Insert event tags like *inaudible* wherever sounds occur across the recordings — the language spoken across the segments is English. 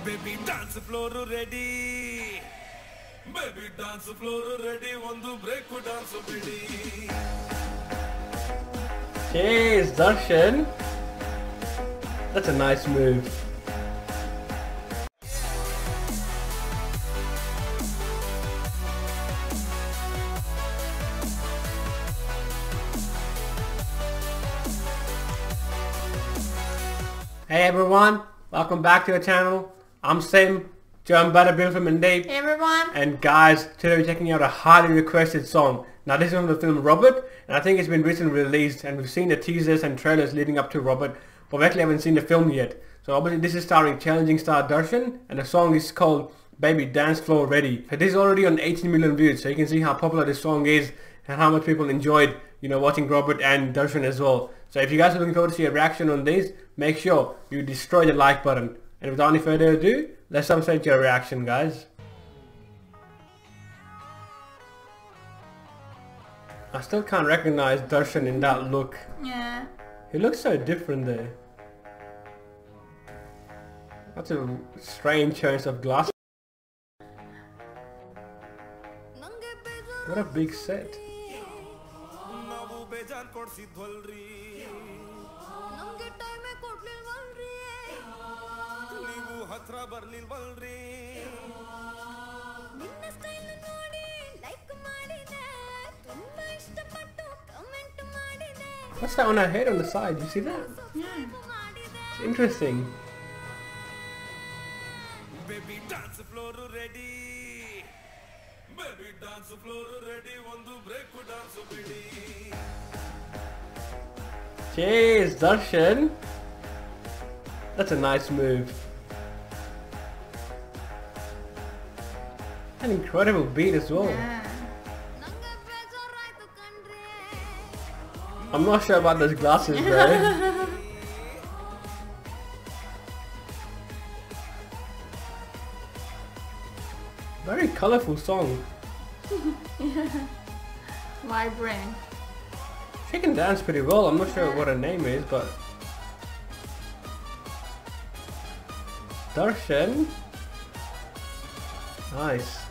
Baby dance floor ready baby dance floor ready ಒಂದು break dance ಬಿಡಿ Jeez, Darshan. That's a nice move. Hey everyone, welcome back to the channel. I'm Sim, John Butterbill from Indeed. Hey everyone. And guys, today we're checking out a highly requested song. Now this is from the film Robert, and I think it's been recently released, and we've seen the teasers and trailers leading up to Robert, but we actually haven't seen the film yet. So obviously this is starring challenging star Darshan, and the song is called Baby Dance Floor Ready. So this is already on 18 million views, so you can see how popular this song is, and how much people enjoyed, you know, watching Robert and Darshan as well. So if you guys are looking forward to see a reaction on this, make sure you destroy the like button. And without any further ado, let's to your reaction, guys. I still can't recognize Darshan in that look. Yeah. He looks so different there. That's a strange choice of glasses. What a big set. ಬರ್ಲಿಲ್ವಲ್ರಿ ನಿನ್ನ style ನೋಡಿ like ಮಾಡಿದೆ ತುಂಬಾ ಇಷ್ಟಪಟ್ಟು comment ಮಾಡಿದೆ What's that on her head on the side? You see that? Subscribe ಮಾಡಿದೆ It's interesting. Baby dance floor ready baby dance floor ready ಒಂದು break dance ಬಿಡಿ Jeez, Darshan. That's a nice move. An incredible beat as well. Yeah. I'm not sure about those glasses, bro. *laughs* Very colorful song. *laughs* My brain. She can dance pretty well. I'm not sure what her name is, but Darshan. Nice.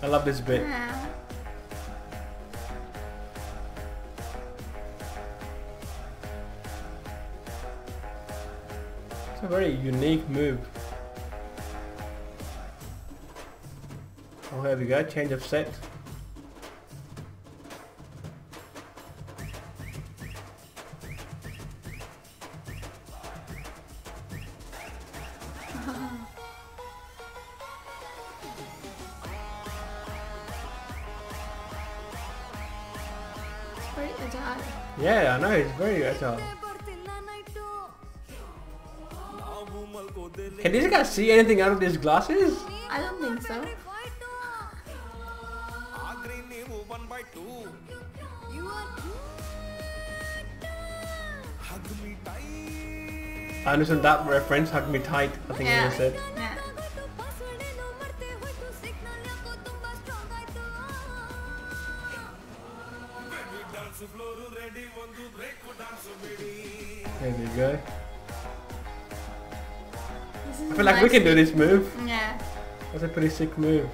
I love this bit. It's a very unique move. Oh, here we go. Change of set. *laughs* Yeah, I know, he's very agile. Can these guys see anything out of these glasses? I don't think so. I understand that reference, hug me tight, I think yeah. I said. Yeah. Go. I feel like we can do this move. Yeah. That's a pretty sick move.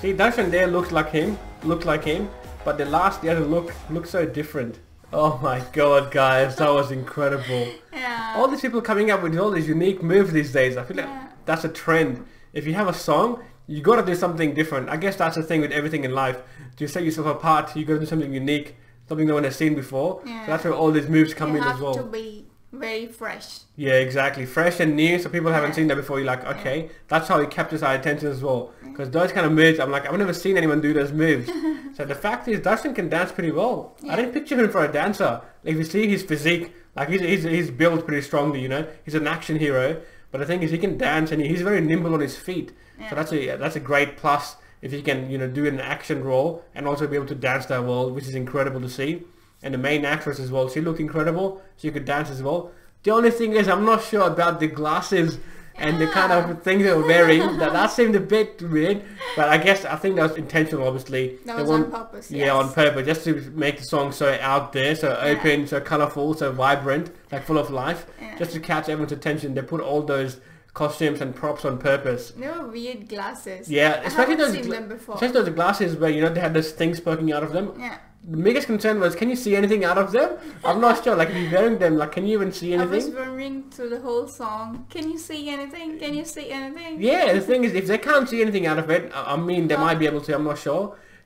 See, Darshan there looks like him, looks like him, but the last, the other look, looks so different. Oh my god, guys, that was incredible. Yeah. All these people coming up with all these unique moves these days, I feel like Yeah. that's a trend. If you have a song, you gotta do something different. I guess that's the thing with everything in life. To set yourself apart, you gotta do something unique, something no one has seen before. So that's where all these moves come you in have as well. to be very fresh. Yeah, exactly. Fresh and new, so people haven't Yeah. seen that before. You're like, okay, that's how he captures our attention as well. Because those kind of moves, I'm like, I've never seen anyone do those moves. *laughs* so the fact is, Darshan can dance pretty well. I didn't picture him for a dancer. Like, if you see his physique, like he's, he's, he's built pretty strongly, you know. He's an action hero. But the thing is, he can dance and he's very nimble on his feet. Yeah. So that's a that's a great plus if he can, you know, do an action role and also be able to dance that well, which is incredible to see. And the main actress as well, she looked incredible. She could dance as well. The only thing is, I'm not sure about the glasses and the kind of things they were wearing. that that seemed a bit weird, but I guess I think that was intentional. Obviously, That They was on want- purpose. yeah, yes. on purpose, just to make the song so out there, so Yeah. open, so colorful, so vibrant, like full of life, Yeah. just to catch everyone's attention. They put all those costumes and props on purpose. They were weird glasses. Yeah, I especially haven't those, seen them before. especially those glasses where you know they had those things poking out of them. Yeah. The biggest concern was, can you see anything out of them? I'm not sure. Like if you're wearing them, like can you even see anything? I was wondering through the whole song. Can you see anything? Can you see anything? Yeah, the thing is, if they can't see anything out of it, I I mean, they Oh. might be able to. I'm not sure.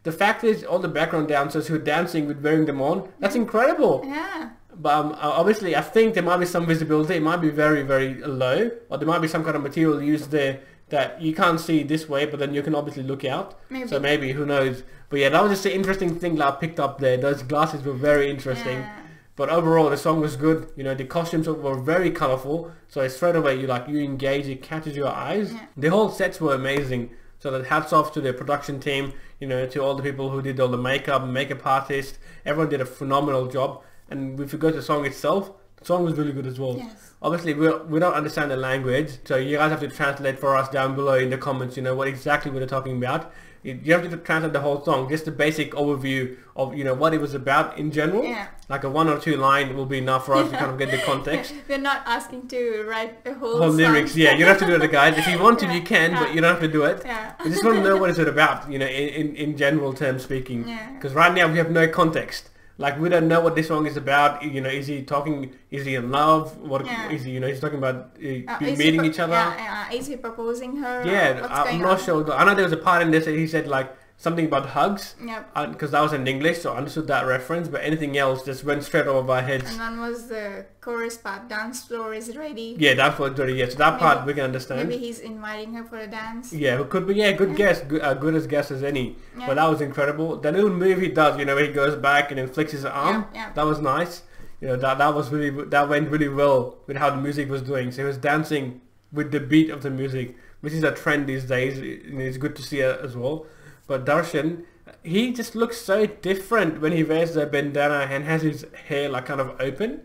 The fact is, all the background dancers who are dancing with wearing them on, that's incredible. Yeah. But um, uh, obviously, I think there might be some visibility. It might be very, very low, or there might be some kind of material used there that you can't see this way, but then you can obviously look out. Maybe. So maybe, who knows? But yeah, that was just an interesting thing that I picked up there. Those glasses were very interesting. Yeah. But overall, the song was good. You know, the costumes were very colorful. So straight away, you like you engage, it catches your eyes. Yeah. The whole sets were amazing. So that hats off to the production team. You know, to all the people who did all the makeup, makeup artists. Everyone did a phenomenal job. And if you go to the song itself, the song was really good as well. Yes. Obviously, we we don't understand the language, so you guys have to translate for us down below in the comments. You know what exactly we're talking about. You you have to translate the whole song, just the basic overview of you know what it was about in general. Yeah. Like a one or two line will be enough for us to kind of get the *laughs* context. *laughs* We're not asking to write a whole, Whole lyrics, yeah. You don't have to do it, guys. If you want to, *laughs* Yeah, you can, but you don't have to do it. Yeah. We just want to know what it about, you know, in, in, in general terms speaking. Yeah. Because right now we have no context. Like we don't know what this song is about. You know, is he talking? Is he in love? What is Yeah. he? You know, he's talking about uh, Uh, is meeting each other. Yeah, yeah. Is he proposing her? Yeah, I'm not on? sure. I know there was a part in this that he said like something about hugs, Yep. because that was in English, so I understood that reference. But anything else just went straight over our heads. And then was the chorus part. Dance floor is ready. Yeah, that's what already. Yeah, so that Maybe- part we can understand. Maybe he's inviting her for a dance. Yeah, it could be. Yeah, good guess. Good, uh, good as guess as any. Yeah. But that was incredible. The little move he does, you know, where he goes back and then flicks his arm. Yeah, yeah. That was nice. You know, that that was really that went really well with how the music was doing. So he was dancing with the beat of the music, which is a trend these days. and It's good to see it as well. But Darshan, he just looks so different when he wears the bandana and has his hair like kind of open.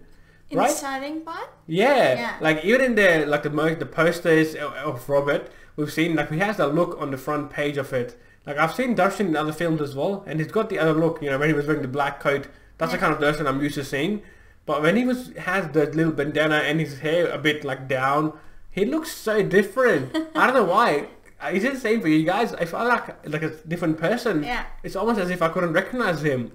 In right? the starting part? Yeah, Yeah. like even in the like the most the posters of, Robert, we've seen like he has that look on the front page of it. Like I've seen Darshan in other films as well, and he's got the other look. You know, when he was wearing the black coat, that's the kind of Darshan I'm used to seeing. But when he was has the little bandana and his hair a bit like down, he looks so different. *laughs* I don't know why. Is it the same for you guys? I felt like like a different person. Yeah. It's almost as if I couldn't recognize him.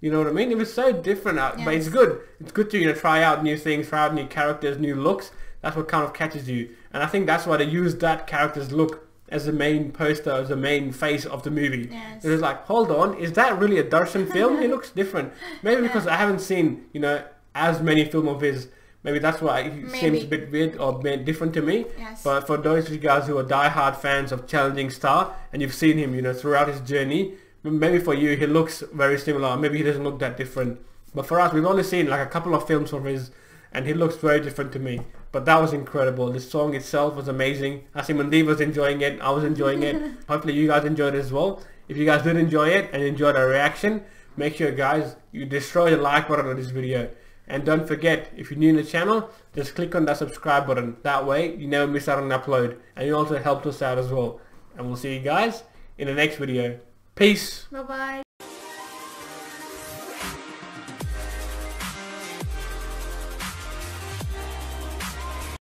You know what I mean? It was so different, uh, but it's good. It's good to you know try out new things, try out new characters, new looks. That's what kind of catches you, and I think that's why they used that character's look as the main poster, as the main face of the movie. Yes. It was like, hold on, is that really a Darshan film? he *laughs* looks different. Maybe because I haven't seen you know as many film of his. Maybe that's why he seems a bit weird or bit different to me. Yes. But for those of you guys who are die-hard fans of Challenging Star and you've seen him, you know, throughout his journey, maybe for you he looks very similar. Maybe he doesn't look that different. But for us, we've only seen like a couple of films from his, and he looks very different to me. But that was incredible. The song itself was amazing. I see Mandeep was enjoying it. I was enjoying it. *laughs* Hopefully you guys enjoyed it as well. If you guys did enjoy it and enjoyed our reaction, make sure guys you destroy the like button on this video. And don't forget, if you're new to the channel, just click on that subscribe button. That way, you never miss out on an upload. And you also helped us out as well. And we'll see you guys in the next video. Peace. Bye bye.